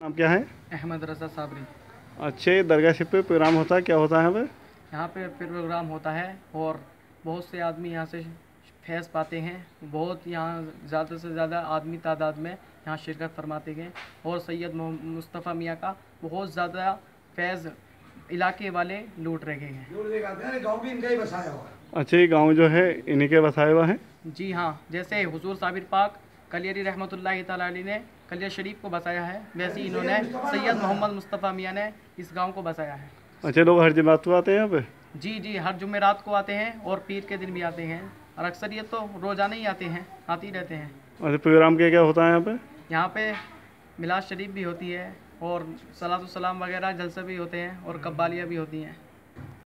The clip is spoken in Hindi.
नाम क्या है? अहमद रजा साबरी। अच्छे दरगाह शिप पे प्रोग्राम होता है क्या होता है यहाँ पे यहाँ पे प्रोग्राम होता है और बहुत से आदमी यहाँ से फैज़ पाते हैं। बहुत यहाँ ज़्यादा से ज़्यादा आदमी तादाद में यहाँ शिरकत फरमाते हैं और सैयद मुस्तफ़ा मियाँ का बहुत ज़्यादा फैज़ इलाके वाले लूट रहे हैं। गाँव भी इनका ही बसाया हुआ अच्छा ये गाँव जो है इन्हीं के बसाए हुआ है? जी हाँ जैसे हजूर साबिर पाक कलियरी रहमत अलैह ने कलिया शरीफ को बसाया है। वैसे ही इन्होंने सैयद मोहम्मद मुस्तफ़ा मियाँ ने इस गाँव को बसाया है। अच्छा लोग हर जमात को आते हैं यहाँ पे? जी जी हर जुमेरात को आते हैं और पीर के दिन भी आते हैं। और अक्सर ये तो रोज़ाना ही आते हैं आते ही रहते हैं। अच्छा प्रोग्राम क्या क्या होता है यहाँ पे? यहाँ पे मिलाद शरीफ भी होती है और सलात सलाम वगैरह जलसे भी होते हैं और कब्बालियाँ भी होती हैं।